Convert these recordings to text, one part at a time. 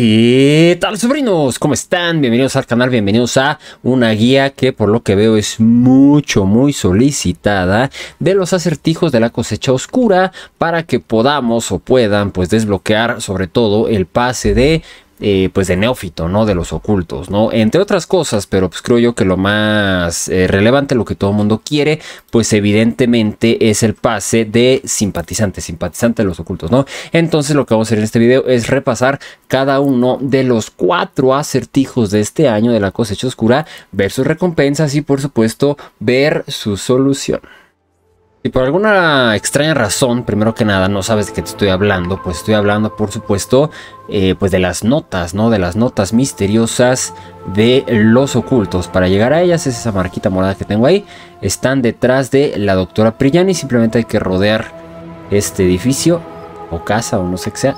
¿Qué tal sobrinos? ¿Cómo están? Bienvenidos al canal, bienvenidos a una guía que por lo que veo es mucho, muy solicitada de los acertijos de la cosecha oscura para que podamos o puedan pues desbloquear sobre todo el pase de eh, pues de neófito, ¿no? De los ocultos, ¿no? Entre otras cosas, pero pues creo yo que lo más eh, relevante, lo que todo el mundo quiere, pues evidentemente es el pase de simpatizante, simpatizante de los ocultos, ¿no? Entonces lo que vamos a hacer en este video es repasar cada uno de los cuatro acertijos de este año de la cosecha oscura, ver sus recompensas y por supuesto ver su solución. Si por alguna extraña razón, primero que nada, no sabes de qué te estoy hablando, pues estoy hablando, por supuesto, eh, pues de las notas, ¿no? De las notas misteriosas de los ocultos. Para llegar a ellas, es esa marquita morada que tengo ahí. Están detrás de la doctora Priyani. Simplemente hay que rodear este edificio, o casa, o no sé qué sea.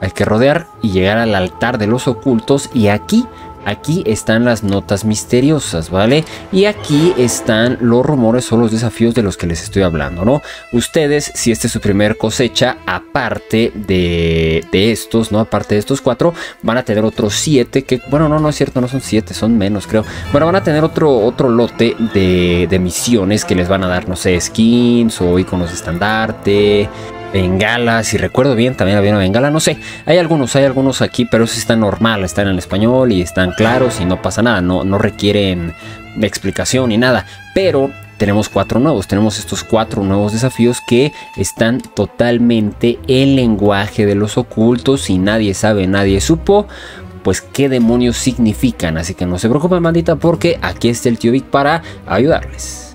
Hay que rodear y llegar al altar de los ocultos. Y aquí Aquí están las notas misteriosas, ¿vale? Y aquí están los rumores o los desafíos de los que les estoy hablando, ¿no? Ustedes, si este es su primer cosecha, aparte de, estos, ¿no? Aparte de estos cuatro, van a tener otros siete, que, bueno, no, no es cierto, no son siete, son menos, creo. Bueno, van a tener otro, otro lote de, de misiones que les van a dar, no sé, skins o iconos de estandarte, Bengala, si recuerdo bien, también había una bengala, no sé. Hay algunos, hay algunos aquí, pero esos están normal, están en español y están claros y no pasa nada, no, no requieren explicación ni nada. Pero tenemos cuatro nuevos, tenemos estos cuatro nuevos desafíos que están totalmente en lenguaje de los ocultos y nadie sabe, nadie supo. Pues qué demonios significan, así que no se preocupen, bandita, porque aquí está el tío Vic para ayudarles.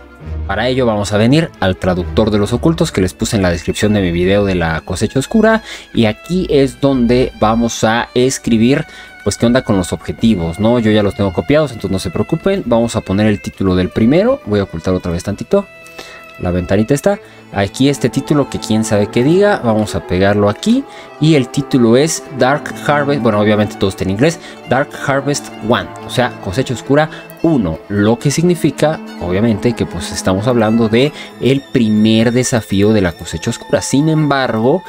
Para ello vamos a venir al traductor de los ocultos que les puse en la descripción de mi video de la cosecha oscura y aquí es donde vamos a escribir pues qué onda con los objetivos, ¿no? Yo ya los tengo copiados, entonces no se preocupen. Vamos a poner el título del primero. Voy a ocultar otra vez tantito. La ventanita está. Aquí este título que quién sabe qué diga. Vamos a pegarlo aquí. Y el título es Dark Harvest. Bueno, obviamente todo está en inglés. Dark Harvest 1. O sea, cosecha oscura 1. Lo que significa, obviamente, que pues estamos hablando de el primer desafío de la cosecha oscura. Sin embargo...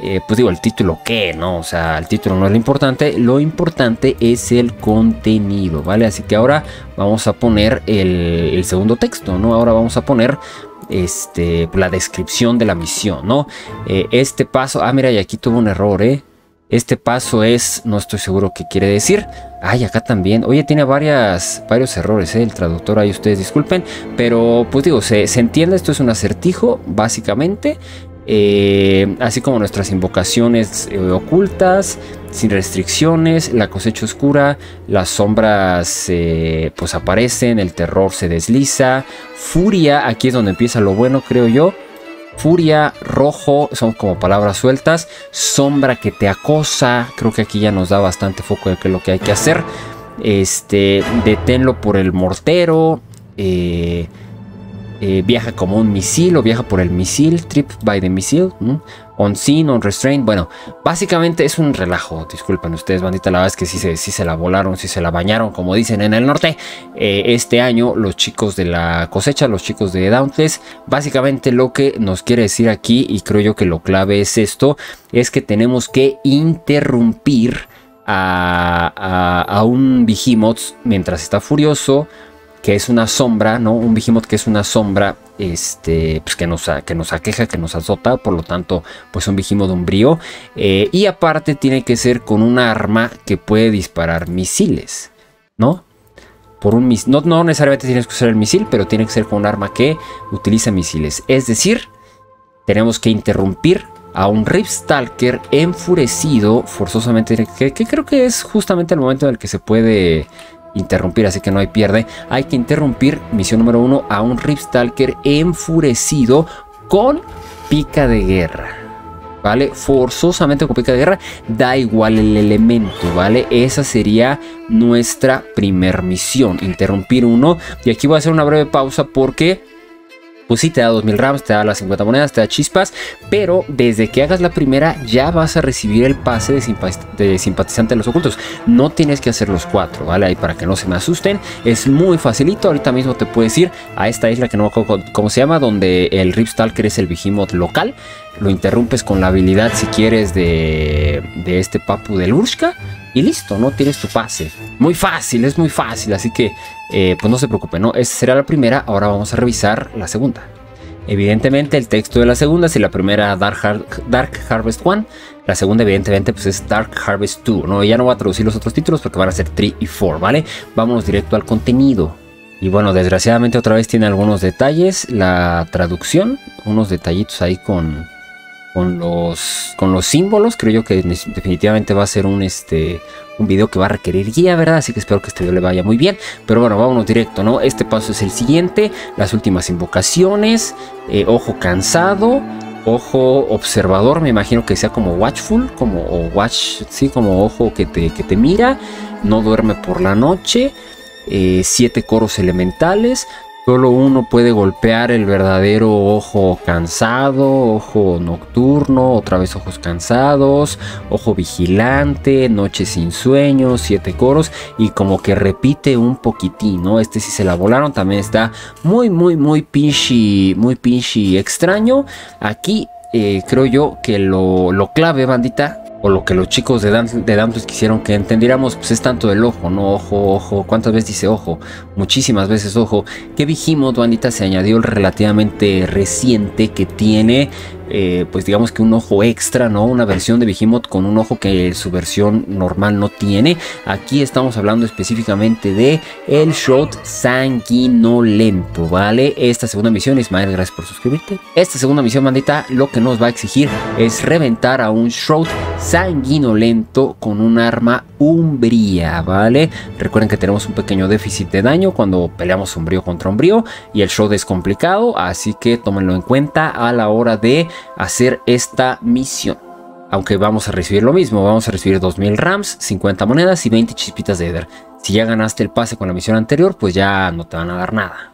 Eh, pues digo, el título qué, ¿no? O sea, el título no es lo importante, lo importante es el contenido, ¿vale? Así que ahora vamos a poner el, el segundo texto, ¿no? Ahora vamos a poner este, la descripción de la misión, ¿no? Eh, este paso, ah, mira, y aquí tuvo un error, ¿eh? Este paso es, no estoy seguro qué quiere decir. Ay, acá también. Oye, tiene varias, varios errores, ¿eh? El traductor ahí, ustedes disculpen. Pero, pues digo, se, se entiende, esto es un acertijo, básicamente. Eh, así como nuestras invocaciones eh, ocultas, sin restricciones, la cosecha oscura, las sombras eh, pues aparecen, el terror se desliza, furia, aquí es donde empieza lo bueno creo yo, furia, rojo, son como palabras sueltas, sombra que te acosa, creo que aquí ya nos da bastante foco de lo que hay que hacer, este, deténlo por el mortero, eh, eh, viaja como un misil o viaja por el misil, trip by the missile, on scene, on restraint. Bueno, básicamente es un relajo. Disculpen ustedes, bandita, la verdad es que sí se, se la volaron, sí se la bañaron, como dicen en el norte. Eh, este año, los chicos de la cosecha, los chicos de Dauntless, básicamente lo que nos quiere decir aquí, y creo yo que lo clave es esto, es que tenemos que interrumpir a, a, a un Behemoth mientras está furioso que es una sombra, ¿no? Un Behemoth que es una sombra este, pues que, nos, que nos aqueja, que nos azota, por lo tanto, pues un Behemoth umbrío. Eh, y aparte tiene que ser con un arma que puede disparar misiles, ¿no? Por un no, no necesariamente tienes que usar el misil, pero tiene que ser con un arma que utiliza misiles. Es decir, tenemos que interrumpir a un Stalker enfurecido, forzosamente, que creo que es justamente el momento en el que se puede interrumpir, así que no hay pierde. Hay que interrumpir, misión número uno, a un Ripstalker enfurecido con pica de guerra. ¿Vale? Forzosamente con pica de guerra, da igual el elemento, ¿vale? Esa sería nuestra primer misión, interrumpir uno. Y aquí voy a hacer una breve pausa porque pues sí te da 2000 rams, te da las 50 monedas, te da chispas, pero desde que hagas la primera ya vas a recibir el pase de, simpatizante de los ocultos. No tienes que hacer los cuatro, ¿vale? Ahí para que no se me asusten. Es muy facilito, ahorita mismo te puedes ir a esta isla que no me acuerdo cómo se llama, donde el Ripstalker es el Behemoth local. Lo interrumpes con la habilidad si quieres de, de este Papu del Urshka y listo, ¿no? Tienes tu pase. Muy fácil, es muy fácil, así que eh, pues no se preocupe, ¿no? Esta será la primera, ahora vamos a revisar la segunda. Evidentemente el texto de la segunda, si la primera Dark, Dark Harvest 1, la segunda evidentemente pues es Dark Harvest 2, ¿no? Ya no voy a traducir los otros títulos porque van a ser 3 y 4, ¿vale? Vámonos directo al contenido. Y bueno, desgraciadamente otra vez tiene algunos detalles la traducción, unos detallitos ahí con, con los, con los símbolos. Creo yo que definitivamente va a ser un, este, un video que va a requerir guía, ¿verdad? Así que espero que este video le vaya muy bien. Pero bueno, vámonos directo, ¿no? Este paso es el siguiente. Las últimas invocaciones. Eh, ojo cansado. Ojo observador, me imagino que sea como watchful, como watch, sí, como ojo que te, que te mira. No duerme por la noche. Eh, siete coros elementales, Solo uno puede golpear el verdadero ojo cansado, ojo nocturno, otra vez ojos cansados, ojo vigilante, noche sin sueño, siete coros y como que repite un poquitín, ¿no? Este sí se la volaron, también está muy, muy, muy pinchy, muy pinchy extraño. Aquí eh, creo yo que lo, lo clave, bandita, o lo que los chicos de, Dan de quisieron que entendiéramos, pues es tanto el ojo, ¿no? Ojo, ojo. ¿Cuántas veces dice ojo? Muchísimas veces ojo. Que dijimos, bandita, se añadió el relativamente reciente que tiene eh, pues digamos que un ojo extra, ¿no? Una versión de Behemoth con un ojo que su versión normal no tiene. Aquí estamos hablando específicamente de el Shroud sanguinolento, ¿vale? Esta segunda misión, Ismael, gracias por suscribirte. Esta segunda misión, bandita, lo que nos va a exigir es reventar a un Shroud sanguinolento con un arma umbría, ¿vale? Recuerden que tenemos un pequeño déficit de daño cuando peleamos umbrío contra umbrío y el Shroud es complicado, así que tómenlo en cuenta a la hora de hacer esta misión. Aunque vamos a recibir lo mismo, vamos a recibir 2000 rams, 50 monedas y 20 chispitas de Eder. Si ya ganaste el pase con la misión anterior, pues ya no te van a dar nada.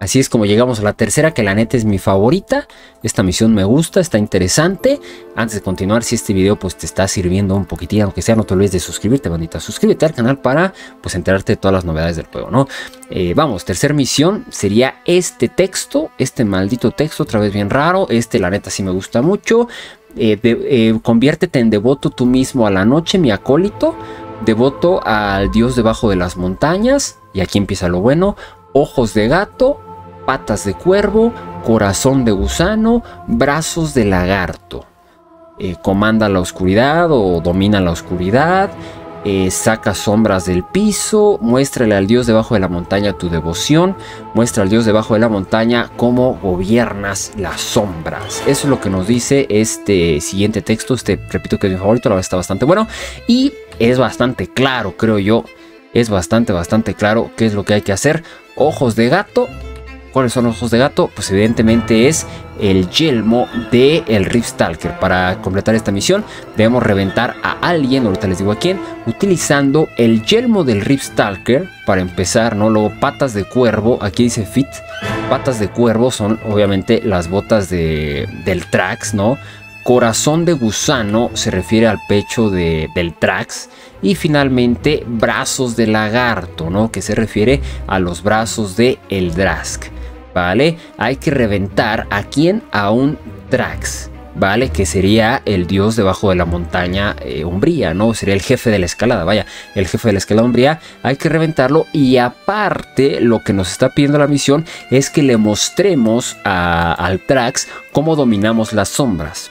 Así es como llegamos a la tercera, que la neta es mi favorita. Esta misión me gusta, está interesante. Antes de continuar, si este video pues te está sirviendo un poquitín, aunque sea, no te olvides de suscribirte, bandita. Suscríbete al canal para pues enterarte de todas las novedades del juego, ¿no? Eh, vamos, tercera misión sería este texto, este maldito texto, otra vez bien raro. Este la neta sí me gusta mucho. Eh, eh, conviértete en devoto tú mismo a la noche, mi acólito. Devoto al dios debajo de las montañas. Y aquí empieza lo bueno. Ojos de gato, patas de cuervo, corazón de gusano, brazos de lagarto. Eh, comanda la oscuridad o domina la oscuridad, eh, saca sombras del piso, muéstrale al Dios debajo de la montaña tu devoción, muestra al Dios debajo de la montaña cómo gobiernas las sombras. Eso es lo que nos dice este siguiente texto, este repito que es mi favorito, la verdad está bastante bueno y es bastante claro, creo yo, es bastante, bastante claro qué es lo que hay que hacer. Ojos de gato, ¿Cuáles son los ojos de gato? Pues evidentemente es el yelmo de el Stalker. Para completar esta misión debemos reventar a alguien, ahorita les digo a quién, utilizando el yelmo del Stalker para empezar, ¿no? Luego patas de cuervo, aquí dice fit, patas de cuervo son obviamente las botas de, del Trax, ¿no? Corazón de gusano se refiere al pecho de, del Trax. Y finalmente brazos de lagarto, ¿no? Que se refiere a los brazos de el Drask. ¿Vale? Hay que reventar a quien a un Drax, ¿vale? Que sería el dios debajo de la montaña eh, umbría, ¿no? Sería el jefe de la escalada, vaya, el jefe de la escalada umbría. Hay que reventarlo y aparte lo que nos está pidiendo la misión es que le mostremos al Drax cómo dominamos las sombras.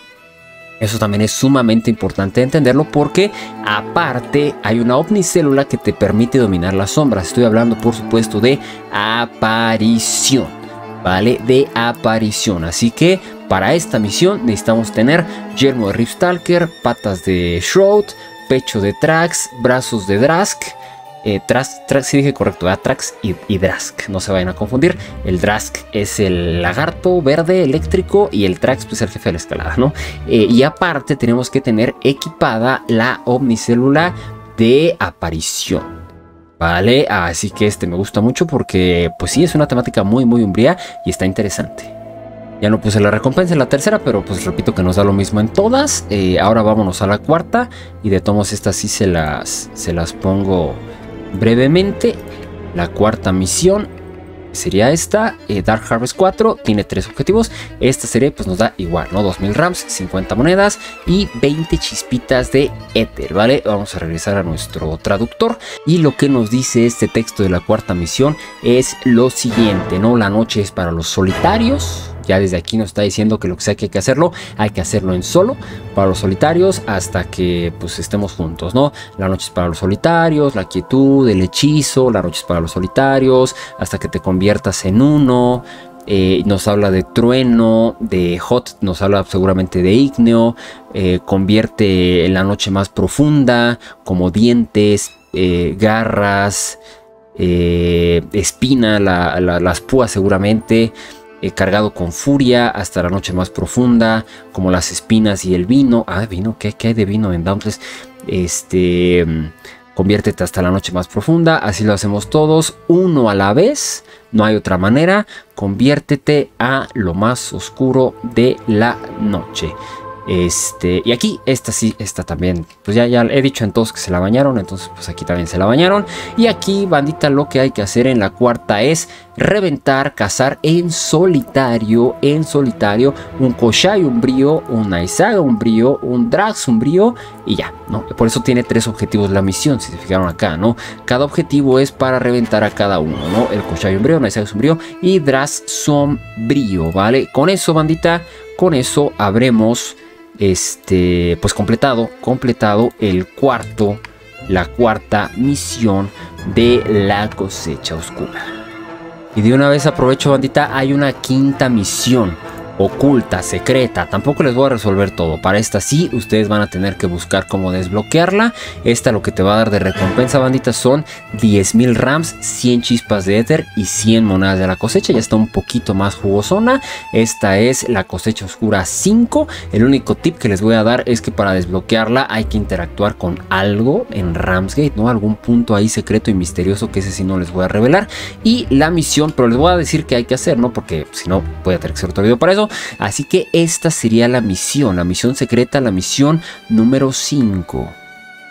Eso también es sumamente importante entenderlo porque aparte hay una omnicélula que te permite dominar las sombras. Estoy hablando por supuesto de aparición. ¿Vale? De aparición. Así que para esta misión necesitamos tener yermo de Ripstalker, patas de Shroud, pecho de Trax, brazos de Drask. Eh, Trax, si dije correcto, Trax y, Drask, no se vayan a confundir. El Drask es el lagarto verde eléctrico y el Trax pues el jefe de la escalada, ¿no? Eh, y aparte tenemos que tener equipada la omnicélula de aparición. Vale, así que este me gusta mucho porque pues sí, es una temática muy muy umbría y está interesante. Ya no puse la recompensa en la tercera, pero pues repito que nos da lo mismo en todas. Eh, ahora vámonos a la cuarta y de tomos estas sí se las, se las pongo brevemente. La cuarta misión sería esta, eh, Dark Harvest 4, tiene tres objetivos, esta serie pues nos da igual, ¿no? 2000 rams, 50 monedas y 20 chispitas de éter, ¿vale? Vamos a regresar a nuestro traductor y lo que nos dice este texto de la cuarta misión es lo siguiente, ¿no? La noche es para los solitarios, ya desde aquí nos está diciendo que lo que sea que hay que hacerlo, hay que hacerlo en solo para los solitarios hasta que pues estemos juntos, ¿no? La noche es para los solitarios, la quietud, el hechizo, la noche es para los solitarios, hasta que te conviertas en uno. Eh, nos habla de trueno, de hot, nos habla seguramente de igneo, eh, convierte en la noche más profunda, como dientes, eh, garras, espina, las púas seguramente, eh, cargado con furia hasta la noche más profunda, como las espinas y el vino. Ah, vino, ¿qué, qué hay de vino en Dauntless? Este, mm, conviértete hasta la noche más profunda, así lo hacemos todos, uno a la vez, no hay otra manera, conviértete a lo más oscuro de la noche. Este, y aquí, esta sí, esta también, pues ya, ya he dicho en todos que se la bañaron, entonces pues aquí también se la bañaron. Y aquí, bandita, lo que hay que hacer en la cuarta es reventar, cazar en solitario, en solitario, un Koshai umbrío, un Aizaga umbrío, un Drax umbrío y ya, ¿no? Por eso tiene tres objetivos la misión, si se fijaron acá, ¿no? Cada objetivo es para reventar a cada uno, ¿no? El Koshai umbrío, un Aizaga umbrío y Drax sombrío, ¿vale? Con eso, bandita, con eso habremos este, pues completado, completado el cuarto, la cuarta misión de la cosecha oscura. Y de una vez aprovecho, bandita, hay una quinta misión oculta, secreta. Tampoco les voy a resolver todo. Para esta sí, ustedes van a tener que buscar cómo desbloquearla. Esta lo que te va a dar de recompensa, bandita, son 10.000 rams, 100 chispas de éter y 100 monedas de la cosecha. Ya está un poquito más jugosona. Esta es la cosecha oscura 5. El único tip que les voy a dar es que para desbloquearla hay que interactuar con algo en Ramsgate, ¿no? Algún punto ahí secreto y misterioso que ese sí no les voy a revelar. Y la misión, pero les voy a decir que hay que hacer, ¿no? Porque si no, voy a tener que hacer otro video para eso. Así que esta sería la misión, la misión secreta, la misión número 5.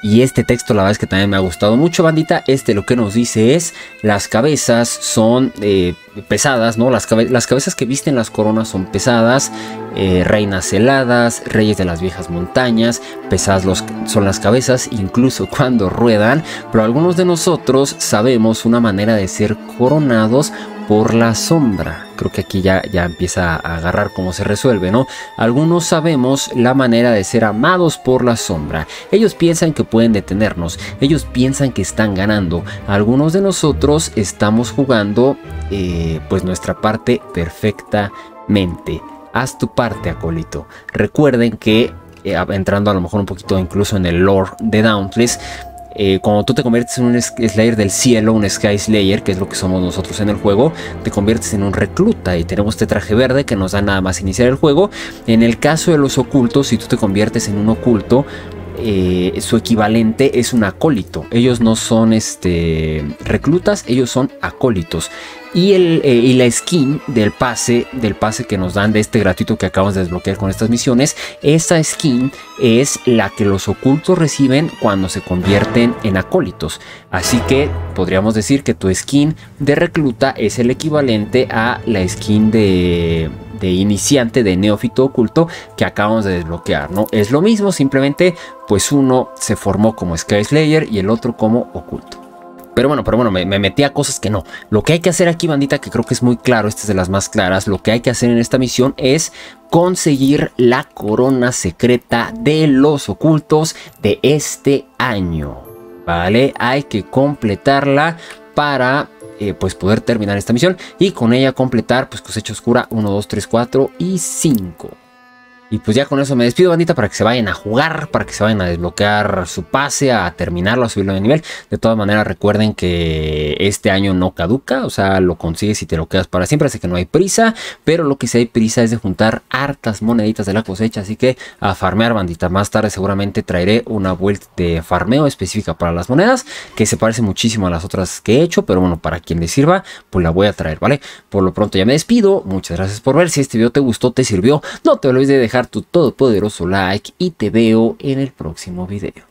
Y este texto la verdad es que también me ha gustado mucho, bandita. Este lo que nos dice es, las cabezas son eh, pesadas, ¿no? Las, las, cabezas que visten las coronas son pesadas, eh, reinas heladas, reyes de las viejas montañas, pesadas los, son las cabezas, incluso cuando ruedan. Pero algunos de nosotros sabemos una manera de ser coronados por la sombra. Creo que aquí ya, ya empieza a agarrar cómo se resuelve, ¿no? Algunos sabemos la manera de ser amados por la sombra. Ellos piensan que pueden detenernos, ellos piensan que están ganando. Algunos de nosotros estamos jugando eh, pues nuestra parte perfectamente. Haz tu parte, acólito. Recuerden que eh, entrando a lo mejor un poquito incluso en el lore de Dauntless, eh, cuando tú te conviertes en un Slayer del cielo, un Sky Slayer, que es lo que somos nosotros en el juego, te conviertes en un recluta y tenemos este traje verde que nos da nada más iniciar el juego. En el caso de los ocultos, si tú te conviertes en un oculto, eh, su equivalente es un acólito. Ellos no son este, reclutas, ellos son acólitos. Y, el, eh, la skin del pase, del pase que nos dan de este gratuito que acabamos de desbloquear con estas misiones, esa skin es la que los ocultos reciben cuando se convierten en acólitos. Así que podríamos decir que tu skin de recluta es el equivalente a la skin de de iniciante, de neófito oculto que acabamos de desbloquear, ¿no? Es lo mismo, simplemente pues uno se formó como Sky Slayer y el otro como oculto. Pero bueno, pero bueno, me, metí a cosas que no. Lo que hay que hacer aquí, bandita, que creo que es muy claro, esta es de las más claras, lo que hay que hacer en esta misión es conseguir la corona secreta de los ocultos de este año. ¿Vale? Hay que completarla para eh, pues poder terminar esta misión y con ella completar pues cosecha oscura 1, 2, 3, 4 y 5. Y pues ya con eso me despido, bandita, para que se vayan a jugar, para que se vayan a desbloquear su pase, a terminarlo, a subirlo de nivel. De todas maneras, recuerden que este año no caduca, o sea, lo consigues y te lo quedas para siempre, así que no hay prisa. Pero lo que sí hay prisa es de juntar hartas moneditas de la cosecha, así que a farmear, bandita. Más tarde seguramente traeré una vuelta de farmeo específica para las monedas, que se parece muchísimo a las otras que he hecho, pero bueno, para quien le sirva, pues la voy a traer, ¿vale? Por lo pronto ya me despido, muchas gracias por ver. Si este video te gustó, te sirvió, no te olvides de tu todopoderoso like y te veo en el próximo video.